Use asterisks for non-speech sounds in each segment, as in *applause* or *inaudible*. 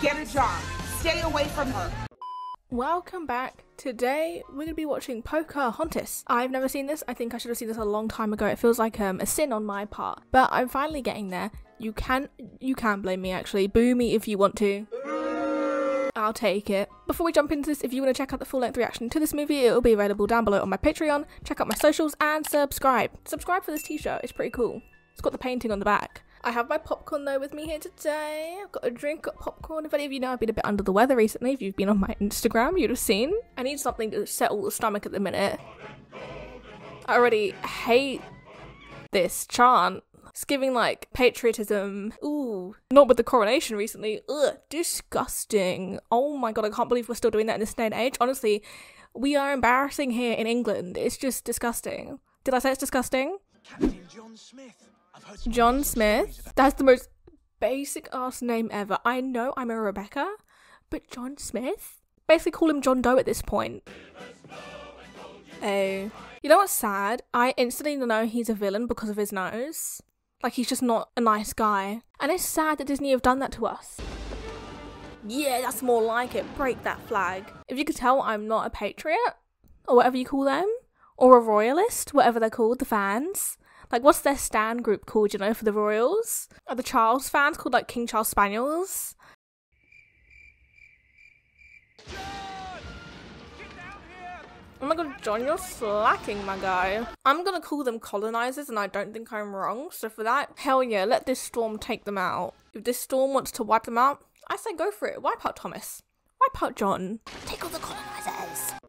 Get a job. Stay away from her. Welcome back. Today we're going to be watching Poker Pocahontas. I've never seen this. I think I should have seen this a long time ago. It feels like um, a sin on my part, but I'm finally getting there. You can you can blame me actually. Boo me if you want to. I'll take it. Before we jump into this, if you want to check out the full length reaction to this movie, it will be available down below on my Patreon. Check out my socials and subscribe. Subscribe for this t-shirt. It's pretty cool. It's got the painting on the back. I have my popcorn though with me here today. I've got a drink, got popcorn. If any of you know I've been a bit under the weather recently, if you've been on my Instagram, you'd have seen. I need something to settle the stomach at the minute. I already hate this chant. It's giving like patriotism. Ooh, not with the coronation recently. Ugh, disgusting. Oh my god, I can't believe we're still doing that in this day and age. Honestly, we are embarrassing here in England. It's just disgusting. Did I say it's disgusting? Captain John Smith. John Smith. That's the most basic ass name ever. I know I'm a Rebecca, but John Smith? Basically call him John Doe at this point. Oh. You know what's sad? I instantly know he's a villain because of his nose. Like he's just not a nice guy. And it's sad that Disney have done that to us. Yeah, that's more like it. Break that flag. If you could tell I'm not a patriot, or whatever you call them, or a royalist, whatever they're called, the fans. Like, what's their stand group called, you know, for the royals? Are the Charles fans called like King Charles Spaniels? Oh my god, John, you're slacking, my guy. I'm gonna call them colonizers, and I don't think I'm wrong. So for that, hell yeah, let this storm take them out. If this storm wants to wipe them out, I say go for it. Wipe out Thomas. Wipe out John. Take all the colonizers.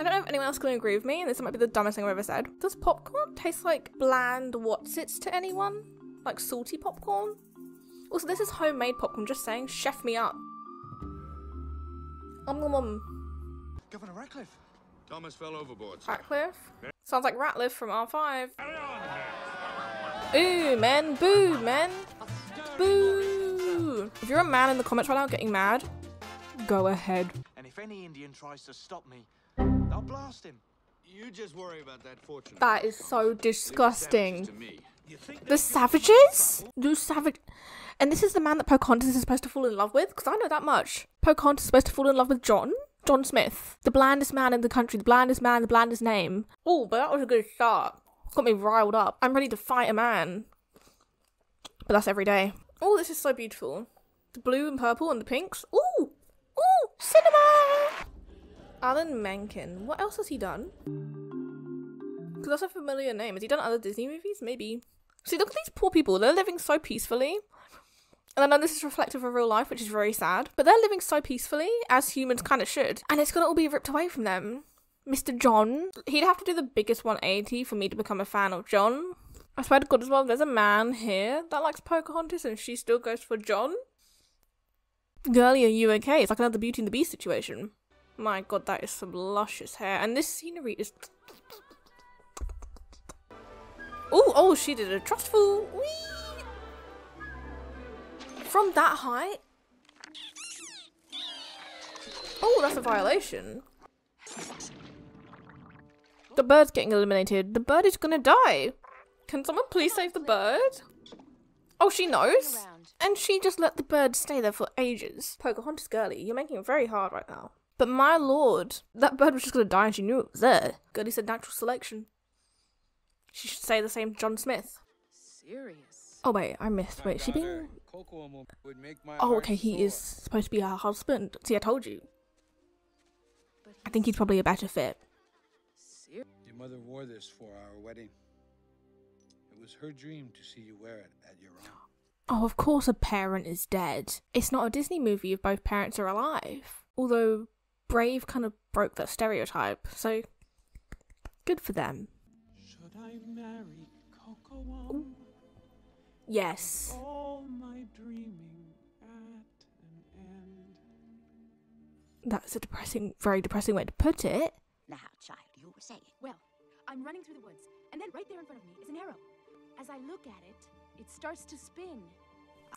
I don't know if anyone else can agree with me, and this might be the dumbest thing I've ever said. Does popcorn taste like bland what's-its to anyone? Like salty popcorn? Also, this is homemade popcorn, just saying, chef me up. Um, um, um. Governor Ratcliffe. Thomas fell overboard. sir. Ratcliffe? Sounds like Ratliff from R5. Ooh, men, boo, men. Boo. If you're a man in the comments right now getting mad, go ahead. And if any Indian tries to stop me, I'll blast him. You just worry about that fortune. That is so Leave the disgusting. savages to. The savages? You savage. And this is the man that Pocahontas is supposed to fall in love with? Because I know that much. Pocahontas is supposed to fall in love with John? John Smith. The blandest man in the country, the blandest man, the blandest name. Oh, but that was a good start. Got me riled up. I'm ready to fight a man. But that's every day. Oh, this is so beautiful. The blue and purple and the pinks. Ooh! Alan Menken. What else has he done? Because that's a familiar name. Has he done other Disney movies? Maybe. See, look at these poor people. They're living so peacefully. And I know this is reflective of real life, which is very sad. But they're living so peacefully, as humans kind of should. And it's to all be ripped away from them. Mr. John. He'd have to do the biggest 180 for me to become a fan of John. I swear to God as well, there's a man here that likes Pocahontas and she still goes for John. Girlie, are you okay? It's like another Beauty and the Beast situation. My God, that is some luscious hair. And this scenery is Oh, oh, she did a trustful. Whee! From that height? Oh, that's a violation. The bird's getting eliminated. The bird is gonna die. Can someone please save the bird? Oh, she knows. And she just let the bird stay there for ages. Pocahontas girlie, you're making it very hard right now. But my lord, that bird was just gonna die and she knew it was there. Girlie said natural selection. She should say the same to John Smith. Serious. Oh wait, I missed. Wait, she being Oh, okay, he is supposed to be her husband. See, I told you. I think he's probably a better fit. Your mother wore this for our wedding. It was her dream to see you wear it at your own. Oh, of course a parent is dead. It's not a Disney movie if both parents are alive. Although Brave kind of broke that stereotype, so good for them. Should I marry Kocoum? Yes. All my dreaming at an end. That's a depressing, very depressing way to put it. Now, child, you were saying. Well, I'm running through the woods, and then right there in front of me is an arrow. As I look at it, it starts to spin.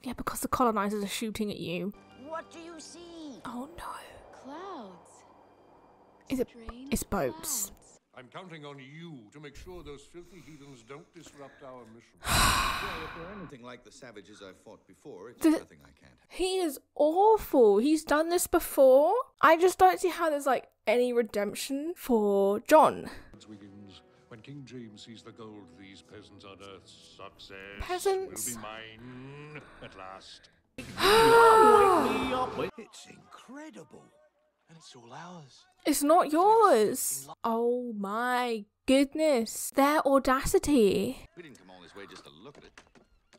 Yeah, because the colonizers are shooting at you. What do you see? Oh no. Clouds. Is it? It's boats. I'm counting on you to make sure those filthy heathens don't disrupt our mission. *sighs* Well, if they're anything like the savages I've fought before, it's Does- nothing I can't. Have. He is awful. He's done this before. I just don't see how there's like any redemption for John. When King James sees the gold these peasants unearth, success Peasants. will be mine at last. *gasps* It's incredible. And it's all ours. It's not yours. Oh my goodness. Their audacity. We didn't come all this way just to look at it.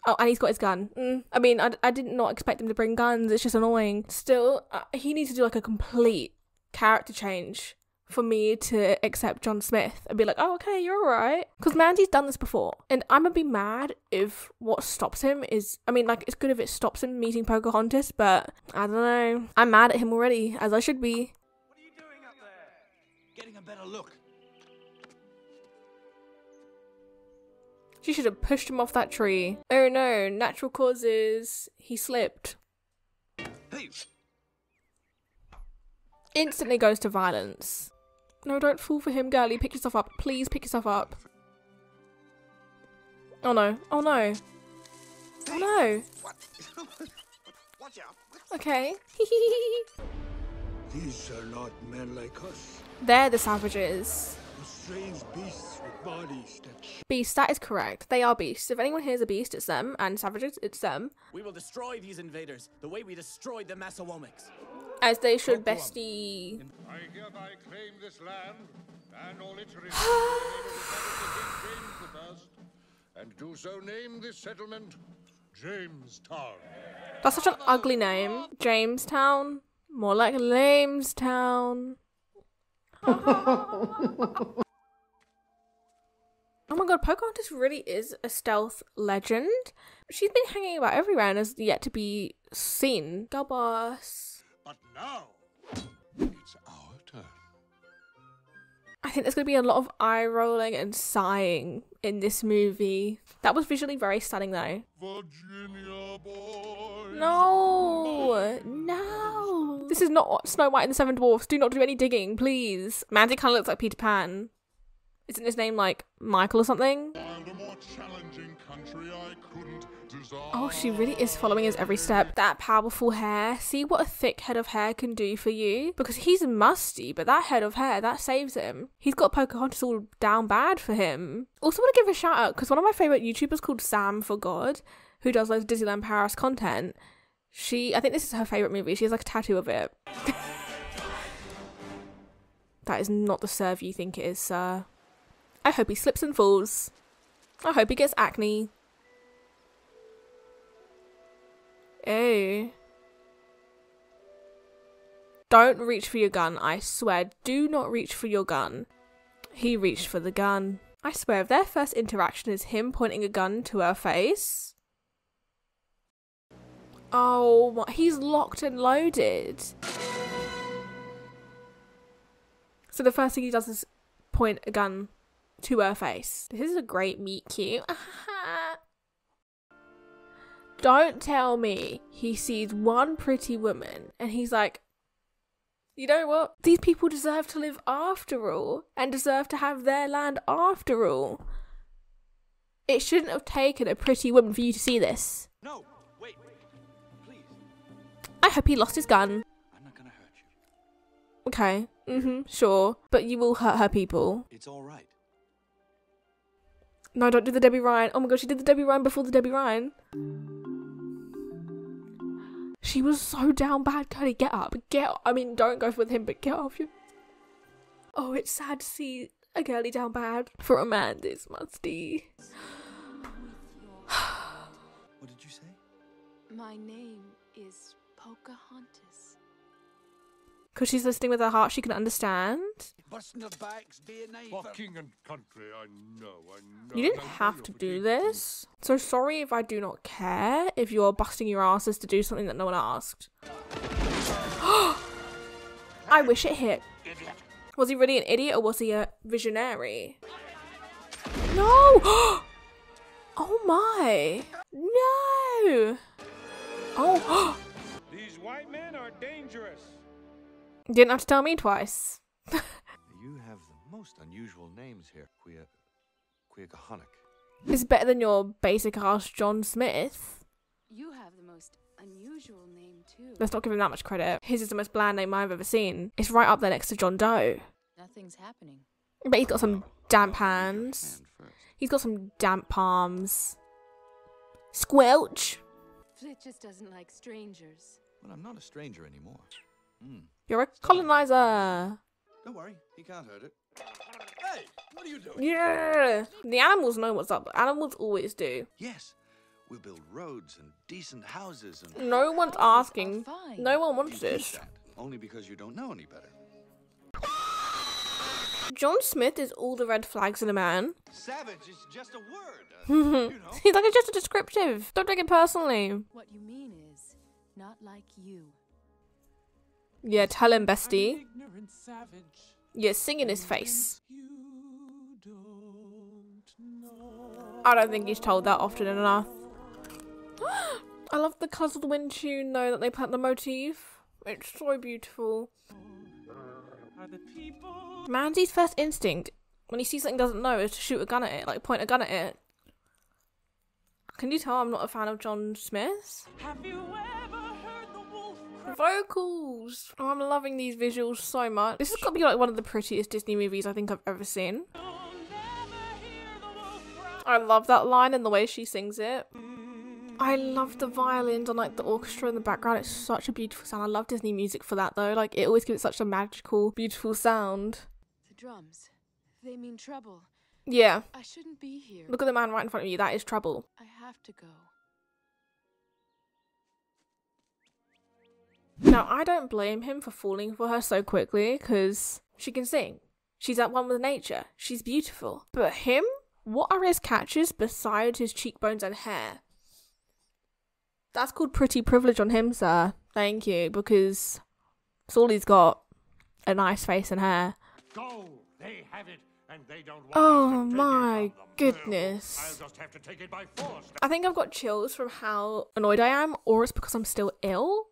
Oh, and he's got his gun. Mm. I mean, I, I did not expect him to bring guns. It's just annoying. Still, uh, he needs to do like a complete character change for me to accept John Smith and be like, oh, okay, you're alright. Because Mandy's done this before. And I'm gonna be mad if what stops him is. I mean, like, it's good if it stops him meeting Pocahontas, but I don't know. I'm mad at him already, as I should be. What are you doing up there? Getting a better look. She should have pushed him off that tree. Oh no, natural causes. He slipped. Hey, Instantly goes to violence. No, don't fall for him, girlie. Pick yourself up. Please pick yourself up. Oh no. Oh no. Oh no. what? Watch out. Okay. *laughs* These are not men like us. They're the savages. Strange beasts with bodies that sh- Beast, that is correct. They are beasts. If anyone hears a beast, it's them. And savages, it's them. We will destroy these invaders the way we destroyed the Massawomecks. As they should, bestie. I hereby claim this land and all its resources in the name of the savages of King James the First, and do so name this settlement Jamestown. That's such an ugly name. Jamestown. More like Lamestown. *laughs* oh my god, Pocahontas really is a stealth legend. She's been hanging about everywhere and has yet to be seen. Girl boss. But now, it's our turn. I think there's going to be a lot of eye rolling and sighing in this movie. That was visually very stunning though. Virginia boys. No, no. This is not Snow White and the Seven Dwarfs. Do not do any digging, please. Mandy kind of looks like Peter Pan. Isn't his name like Michael or something? While a more challenging country I couldn't. Oh, she really is following his every step. That powerful hair. See what a thick head of hair can do for you? Because he's musty, but that head of hair, that saves him. He's got Pocahontas all down bad for him. Also want to give a shout out because one of my favourite YouTubers called Sam for God, who does loads of Disneyland Paris content, she, I think this is her favourite movie. She has like a tattoo of it. *laughs* that is not the serve you think it is, sir. I hope he slips and falls. I hope he gets acne. Ew. Don't reach for your gun, I swear. Do not reach for your gun. He reached for the gun. I swear, if their first interaction is him pointing a gun to her face. Oh, he's locked and loaded. So the first thing he does is point a gun to her face. This is a great meet cute. *laughs* Don't tell me he sees one pretty woman and he's like, you know what? These people deserve to live after all and deserve to have their land after all. It shouldn't have taken a pretty woman for you to see this. No, wait. Please. I hope he lost his gun. I'm not gonna hurt you. Okay, mm hmm, sure. But you will hurt her people. It's all right. No, don't do the Debby Ryan. Oh my god, she did the Debby Ryan before the Debby Ryan. She was so down bad, Cody. Get up. Get I mean, don't go with him, but get off you. Oh, it's sad to see a girlie down bad for a man this musty. *sighs* What did you say? My name is Pocahontas. Because she's listening with her heart, she can understand. Busting the backs day and night. For king and country, I know, I know. You didn't have to do this. So sorry if I do not care if you're busting your asses to do something that no one asked. *gasps* I wish it hit. Was he really an idiot or was he a visionary? No! *gasps* oh my! No! Oh! *gasps* These white men are dangerous. Didn't have to tell me twice. *laughs* You have the most unusual names here. Queer. Queercahonic. It's better than your basic ass John Smith. You have the most unusual name, too. Let's not give him that much credit. His is the most bland name I've ever seen. It's right up there next to John Doe. Nothing's happening. But he's got some damp hands. He's got some damp palms. Squelch! Flit just doesn't like strangers. But I'm not a stranger anymore. Hmm. You're a colonizer. Don't worry, he can't hurt it. Hey, what are you doing? Yeah. The animals know what's up. Animals always do. Yes, we'll build roads and decent houses and. No one's asking. No one wants You this. Only because you don't know any better. John Smith is all the red flags in a man. Savage is just a word. Uh, *laughs* He's like, it's just a descriptive. Don't take it personally. What you mean is, not like you. Yeah, tell him, bestie. Yeah, sing in his face. You don't know. I don't think he's told that often enough. *gasps* I love the colours of the wind tune though that they put the motif. It's so beautiful. Mandy's first instinct when he sees something he doesn't know is to shoot a gun at it, like point a gun at it. Can you tell I'm not a fan of John Smith's? Vocals! Oh, I'm loving these visuals so much. This has got to be like one of the prettiest Disney movies I think I've ever seen. You'll never hear the wolf cry. I love that line and the way she sings it. I love the violins and like the orchestra in the background. It's such a beautiful sound. I love Disney music for that though. Like it always gives it such a magical, beautiful sound. The drums. They mean trouble. Yeah. I shouldn't be here. Look at the man right in front of you. That is trouble. I have to go. Now I don't blame him for falling for her so quickly because she can sing. She's at one with nature. She's beautiful. But him? What are his catches besides his cheekbones and hair? That's called pretty privilege on him, sir. Thank you, because it's all he's got. A nice face and hair. Go! They have it, and they don't want Oh to my goodness. I'll just have to take it by force. I think I've got chills from how annoyed I am, or it's because I'm still ill.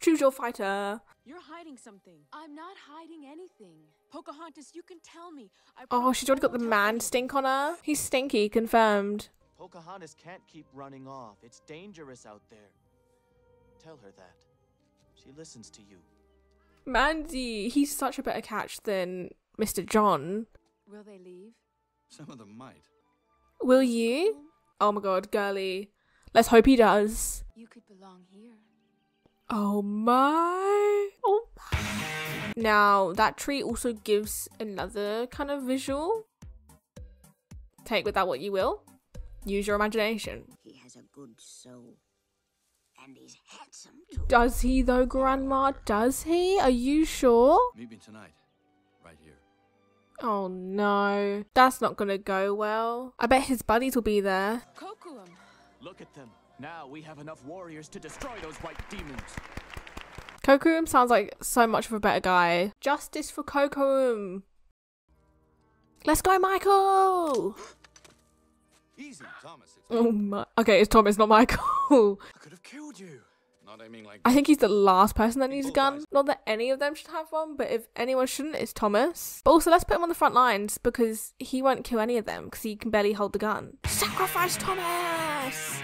Choose your fighter. You're hiding something. I'm not hiding anything. Pocahontas, you can tell me. I Oh, she's already got the man stink on her. He's stinky, confirmed. Pocahontas can't keep running off. It's dangerous out there. Tell her that. She listens to you. Mandy, he's such a better catch than Mr. John. Will they leave? Some of them might. Will you? Oh my god, girly. Let's hope he does. You could belong here. Oh my. Oh my. Now, that tree also gives another kind of visual. Take with that what you will. Use your imagination. He has a good soul. And he's handsome too. Does he though, Grandma? Does he? Are you sure? Meet me tonight. Right here. Oh no. That's not gonna go well. I bet his buddies will be there. Kocoum. Look at them. Now we have enough warriors to destroy those white demons. Kocoum sounds like so much of a better guy. Justice for Kocoum. Let's go, Michael! Easy, Thomas. It's Oh my. Okay, it's Thomas, not Michael. I could have killed you. Not aiming like. I think he's the last person that needs a gun. Not that any of them should have one, but if anyone shouldn't, it's Thomas. But also, let's put him on the front lines because he won't kill any of them because he can barely hold the gun. Sacrifice Thomas!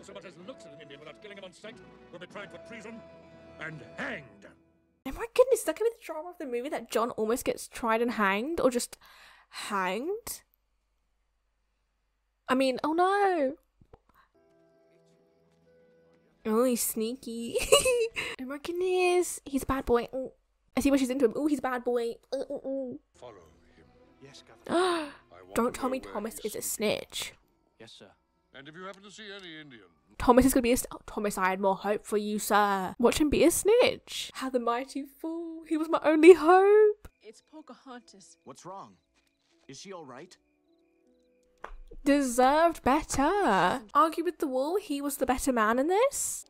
Anyone who so much as looks at an Indian without killing him on sight will be tried for treason and hanged. Oh my goodness, that gonna be the drama of the movie that John almost gets tried and hanged, or just hanged? I mean, oh no! Oh, he's sneaky. *laughs* oh my goodness, he's a bad boy. Ooh. I see what she's into him. Oh, he's a bad boy. Ooh, ooh, ooh. Follow him. Yes, Governor. *gasps* Don't tell me Thomas is a snitch. Yes, sir. And if you happen to see any Indian, Thomas is gonna be a. St- oh, Thomas, I had more hope for you, sir. Watch him be a snitch. How the mighty fool. He was my only hope. It's Pocahontas. What's wrong? Is she all right? deserved better. Argue with the wall, he was the better man in this.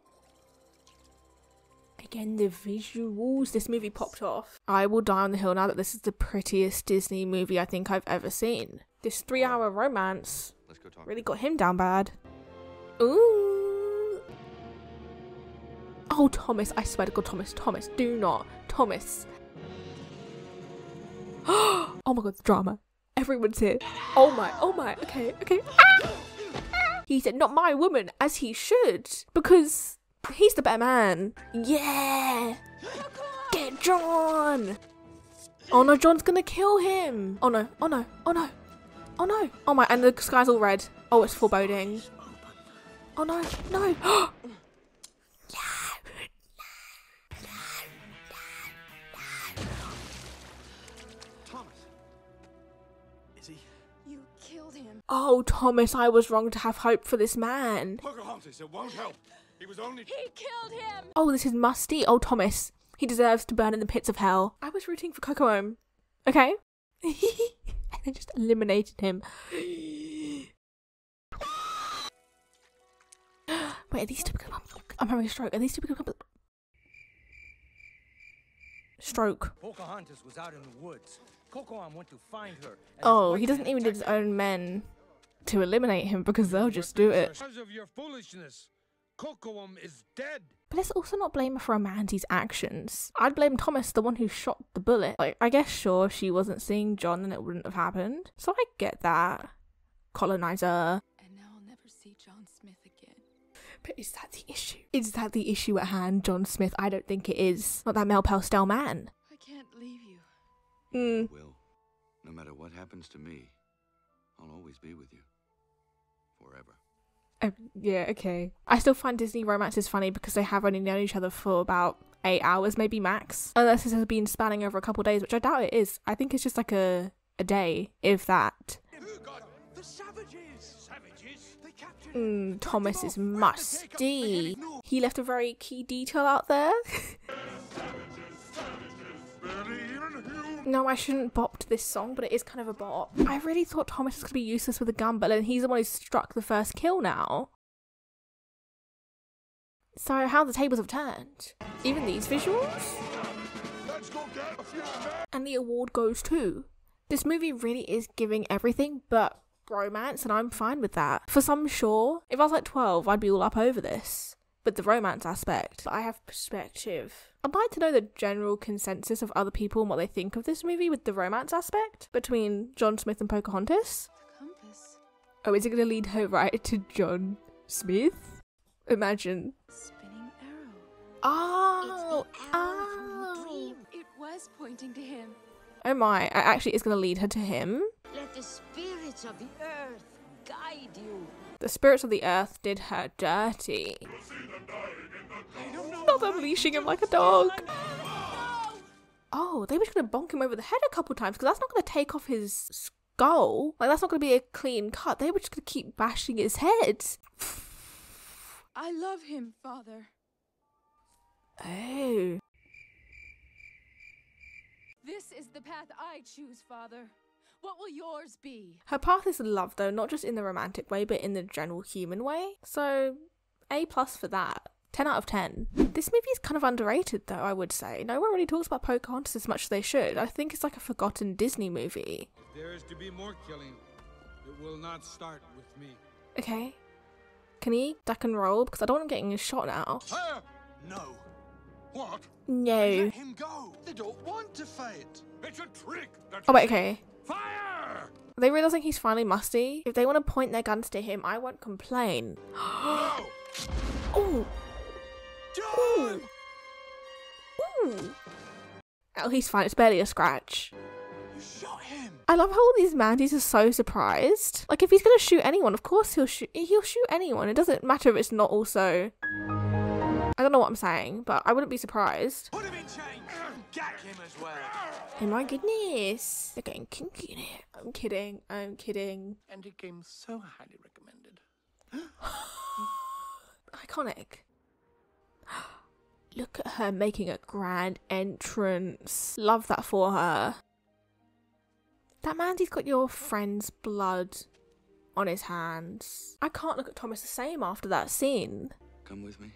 Again, the visuals. This movie popped off. I will die on the hill now that this is the prettiest Disney movie I think I've ever seen. This three hour romance Let's go talk. really got him down bad. Ooh. Oh, Thomas, I swear to God, Thomas, Thomas, do not. Thomas. *gasps* Oh my god, the drama. Everyone's here. Oh my, oh my, okay, okay. Ah! He said, not my woman, as he should. Because he's the better man. Yeah! Get John! Oh no, John's gonna kill him! Oh no, oh no, oh no. Oh no! Oh my, and the sky's all red. Oh, it's foreboding. Oh *gasps* *gasps* no, no! Thomas. Is he? You killed him. Oh, Thomas, I was wrong to have hope for this man. Pocahontas, it won't help. He was only. He killed him! Oh, this is musty. Oh, Thomas. He deserves to burn in the pits of hell. I was rooting for Kocoum. Okay? *laughs* *laughs* they just eliminated him. *gasps* Wait, are these two become. I'm having a stroke. Are these two become. Stroke. Pocahontas was out in the woods. Kocoum went to find her. Oh, he doesn't even need his own men to eliminate him because they'll just do it. Because of your foolishness, Kocoum is dead. But let's also not blame her for Amandi's actions. I'd blame Thomas, the one who shot the bullet. Like, I guess sure, if she wasn't seeing John, then it wouldn't have happened. So I get that. Colonizer. And now I'll never see John Smith again. But is that the issue? Is that the issue at hand, John Smith? I don't think it is. Not that Mel Pastel man. I can't leave you. Mm. Will, no matter what happens to me, I'll always be with you. Forever. Oh, yeah, okay. I still find Disney romances funny because they have only known each other for about eight hours, maybe max. Unless this has been spanning over a couple days, which I doubt it is. I think it's just like a a day, if that. The savages! Savages? They captured Mm, Thomas is musty. He left a very key detail out there. *laughs* no, I shouldn't bop to this song, but it is kind of a bop. I really thought Thomas was going to be useless with a gun, but then he's the one who struck the first kill now. So, how the tables have turned. Even these visuals? And the award goes to. This movie really is giving everything but romance, and I'm fine with that. For some, sure. If I was like 12, I'd be all up over this. But the romance aspect, I have perspective. I'd like to know the general consensus of other people and what they think of this movie with the romance aspect between John Smith and Pocahontas. Compass. Oh, is it going to lead her right to John Smith? Imagine. Spinning arrow. Oh, It's the arrow from the oh. dream. It was pointing to him. Oh my, it actually is going to lead her to him. Let the spirits of the earth guide you. The spirits of the earth did her dirty. Not them leashing him like a dog. Oh, they were just gonna bonk him over the head a couple times because that's not gonna take off his skull. Like that's not gonna be a clean cut. They were just gonna keep bashing his head. I love him, Father. Oh. This is the path I choose, Father. What will yours be? Her path is love though, not just in the romantic way, but in the general human way. So A plus for that. 10 out of 10. This movie is kind of underrated though, I would say. No one really talks about Pocahontas as much as they should. I think it's like a forgotten Disney movie. If there is to be more killing, it will not start with me. Okay. Can he duck and roll? Because I don't want him getting shot now. Fire! No. What? No. Let him go. They don't want to fight. It's a trick. That's Oh, wait, okay. They realizing he's finally musty? If they want to point their guns to him, I won't complain. No! *gasps* Ooh. John! Ooh. Oh, he's fine. It's barely a scratch. You shot him. I love how all these Mandys are so surprised. Like, if he's gonna shoot anyone, of course he'll shoot. He'll shoot anyone. It doesn't matter if it's not also. I don't know what I'm saying, but I wouldn't be surprised. Put him in chains. Gag him as well. Oh my goodness, they're getting kinky in here. I'm kidding. I'm kidding. And it came so highly recommended. *gasps* Iconic. *gasps* Look at her making a grand entrance. Love that for her. That Mandy's got your friend's blood on his hands. I can't look at Thomas the same after that scene. Come with me.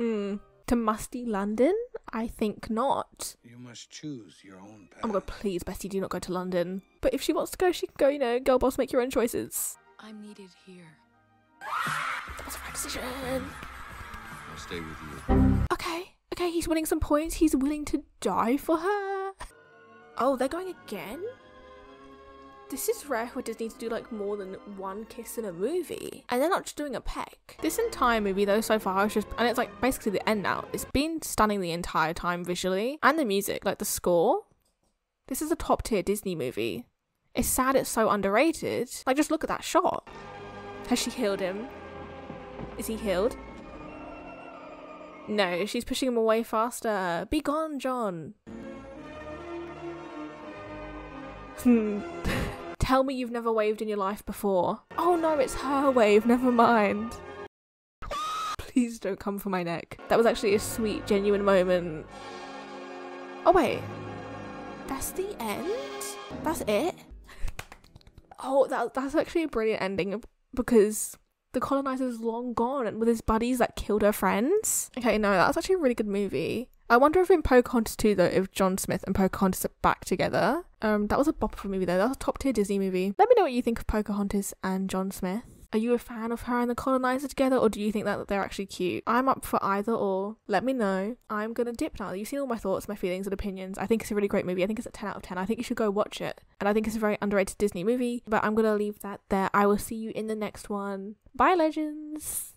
Mm. To musty London? I think not. You must choose your own path. Oh my god, please, Bessie, do not go to London. But if she wants to go, she can go, you know, girl boss, make your own choices. I'm needed here. That was the right decision. I'll stay with you. Okay, okay, he's winning some points. He's willing to die for her. Oh, they're going again? This is rare for Disney to do like more than one kiss in a movie. And they're not just doing a peck. This entire movie though so far is just and it's like basically the end now. It's been stunning the entire time visually. And the music, like the score. This is a top tier Disney movie. It's sad it's so underrated. Like just look at that shot. Has she healed him? Is he healed? No, she's pushing him away faster. Be gone, John. *laughs* Hmm. Tell me you've never waved in your life before. Oh no, it's her wave, never mind. Please don't come for my neck. That was actually a sweet, genuine moment. Oh wait. That's the end? That's it? Oh, that, that's actually a brilliant ending because the colonizer's long gone and with his buddies that killed her friends. Okay, no, that's actually a really good movie. I wonder if in Pocahontas 2 though, if John Smith and Pocahontas are back together. Um, that was a bopper a movie though. That was a top tier Disney movie. Let me know what you think of Pocahontas and John Smith. Are you a fan of her and the colonizer together, or do you think that they're actually cute? I'm up for either or. Let me know. I'm gonna dip now. You've seen all my thoughts, my feelings, and opinions. I think it's a really great movie. I think it's a 10 out of 10. I think you should go watch it. And I think it's a very underrated Disney movie. But I'm gonna leave that there. I will see you in the next one. Bye, legends!